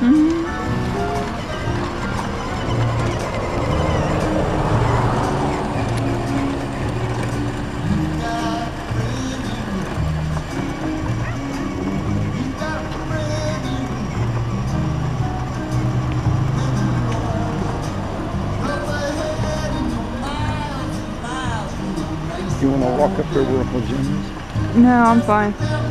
You want to walk up there where Uncle Jim is? No, I'm fine.